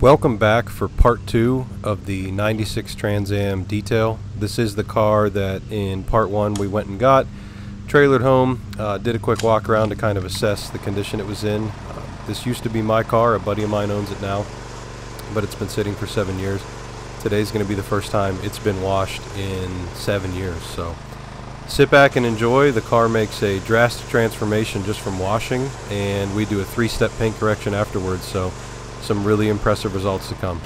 Welcome back for part two of the 96 Trans Am detail. This is the car that in part one we went and got, trailered home, uh, did a quick walk around to kind of assess the condition it was in. Uh, this used to be my car, a buddy of mine owns it now, but it's been sitting for seven years. Today's going to be the first time it's been washed in seven years, so sit back and enjoy. The car makes a drastic transformation just from washing, and we do a three step paint correction afterwards, so some really impressive results to come.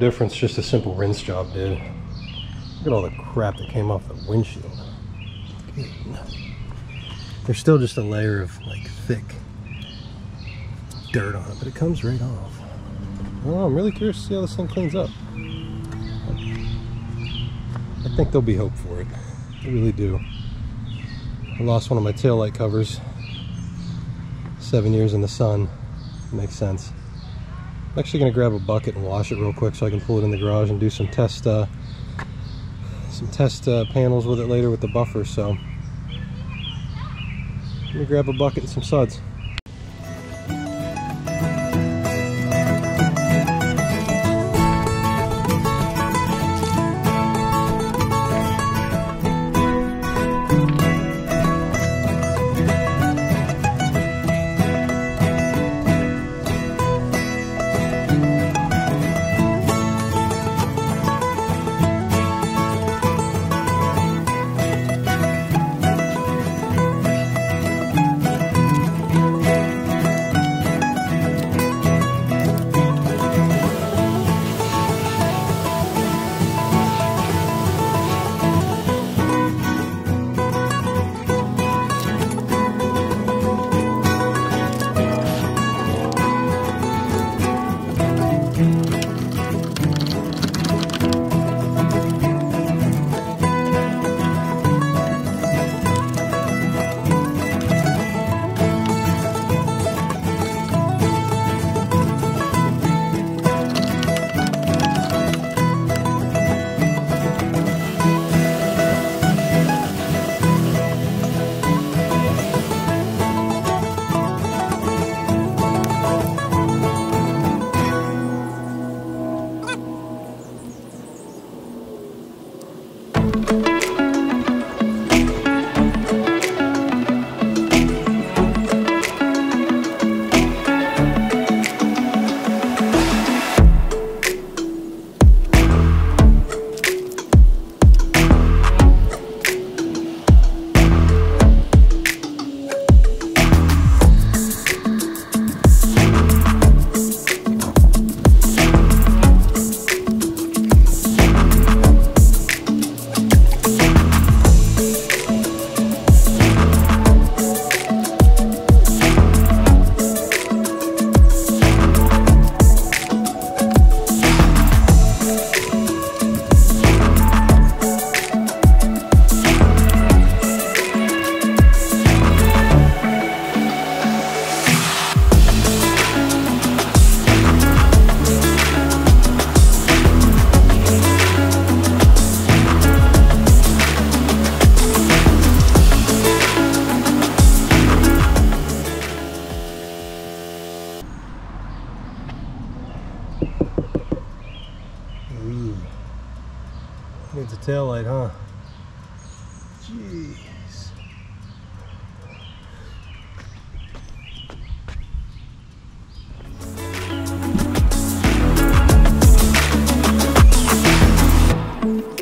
Difference just a simple rinse job did. Look at all the crap that came off the windshield. There's still just a layer of like thick dirt on it, but it comes right off. Oh, I'm really curious to see how this thing cleans up. I think there'll be hope for it. I really do. I lost one of my tail light covers. Seven years in the sun. Makes sense. I'm actually going to grab a bucket and wash it real quick so I can pull it in the garage and do some test uh, some test uh, panels with it later with the buffer. So let me grab a bucket and some suds. Mm-hmm.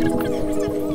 待って待って。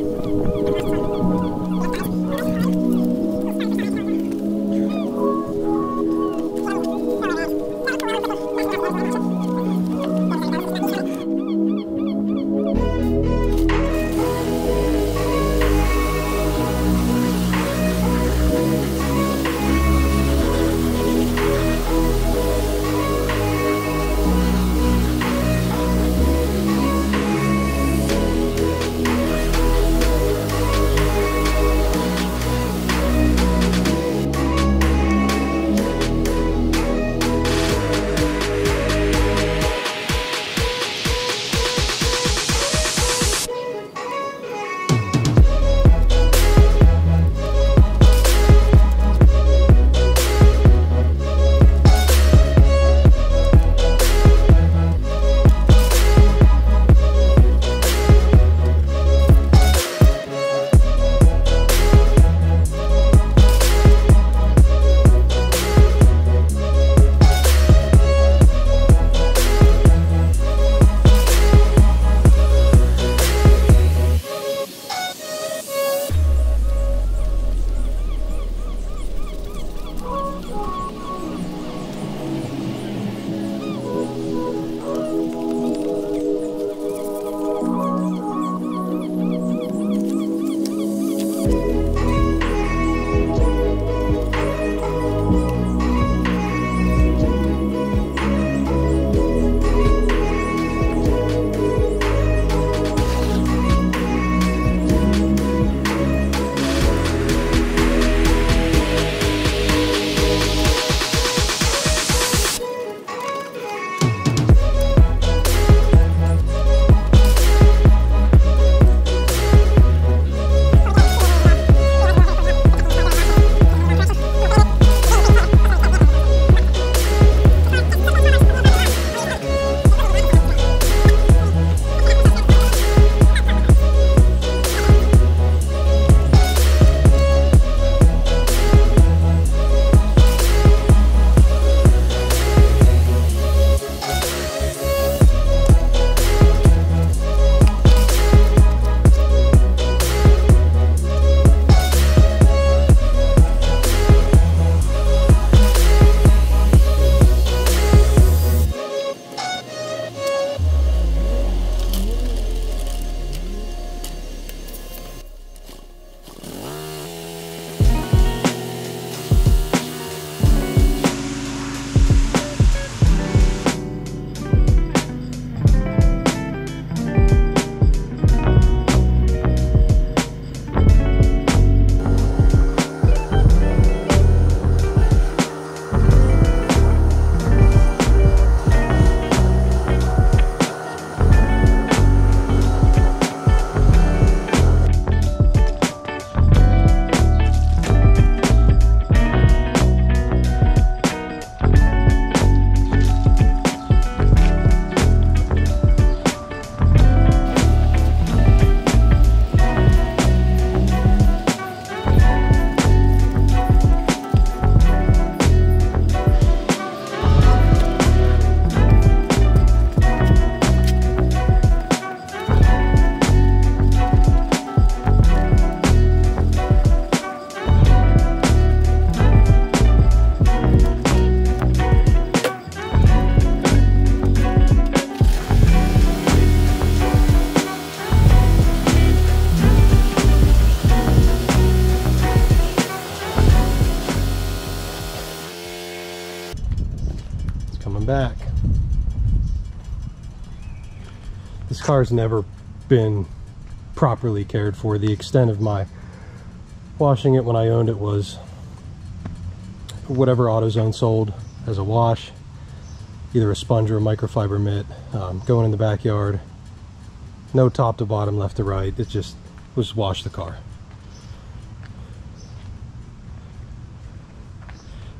Back. This car's never been properly cared for. The extent of my washing it when I owned it was whatever AutoZone sold as a wash, either a sponge or a microfiber mitt, um, going in the backyard, no top to bottom, left to right. It just was wash the car.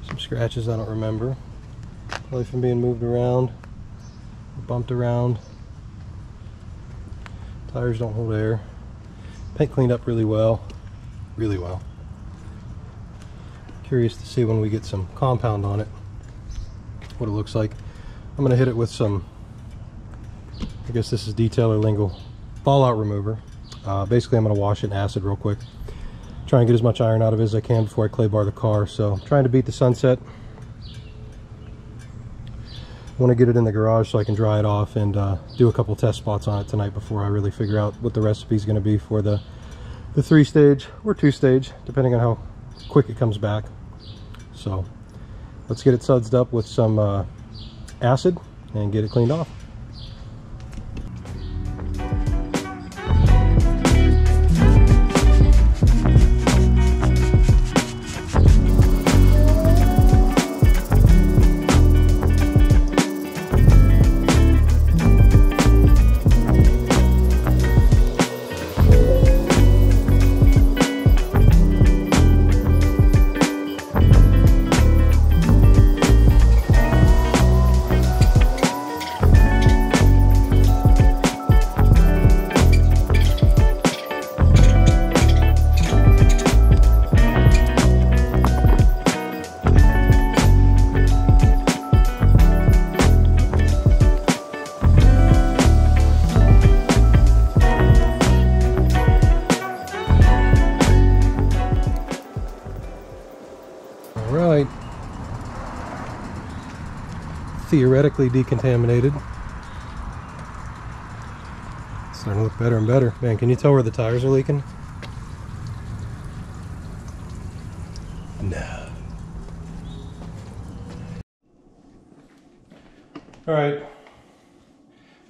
Some scratches I don't remember. Probably from being moved around, bumped around. Tires don't hold air. Paint cleaned up really well, really well. Curious to see when we get some compound on it, what it looks like. I'm gonna hit it with some, I guess this is detailer lingo, fallout remover. Uh, basically, I'm going to wash it in acid real quick. Try and get as much iron out of it as I can before I clay bar the car. So trying to beat the sunset. Want to get it in the garage so I can dry it off and uh, do a couple test spots on it tonight before I really figure out what the recipe is going to be for the, the three stage or two stage, depending on how quick it comes back. So let's get it sudsed up with some uh, acid and get it cleaned off. Theoretically decontaminated. starting to look better and better. Man, can you tell where the tires are leaking? No. All right.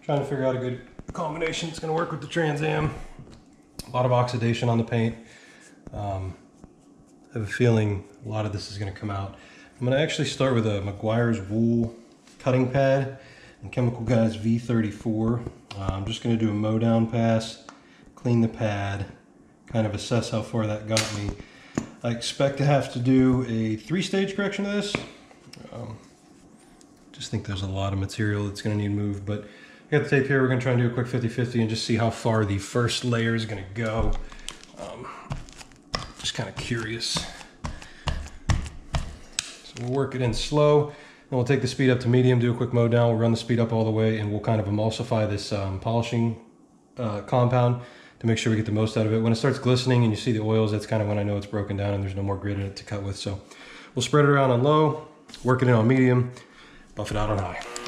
Trying to figure out a good combination that's going to work with the Trans Am. A lot of oxidation on the paint. Um, I have a feeling a lot of this is going to come out. I'm going to actually start with a Meguiar's wool cutting pad and Chemical Guys V34. Uh, I'm just going to do a mow down pass, clean the pad, kind of assess how far that got me. I expect to have to do a three-stage correction of this. Um, just think there's a lot of material that's going to need moved, but I got the tape here. We're going to try and do a quick 50-50 and just see how far the first layer is going to go. Um, just kind of curious. So we'll work it in slow. Then we'll take the speed up to medium, do a quick mow down, we'll run the speed up all the way, and we'll kind of emulsify this um, polishing uh, compound to make sure we get the most out of it. When it starts glistening and you see the oils, that's kind of when I know it's broken down and there's no more grit in it to cut with. So we'll spread it around on low, work it in on medium, buff it out on high.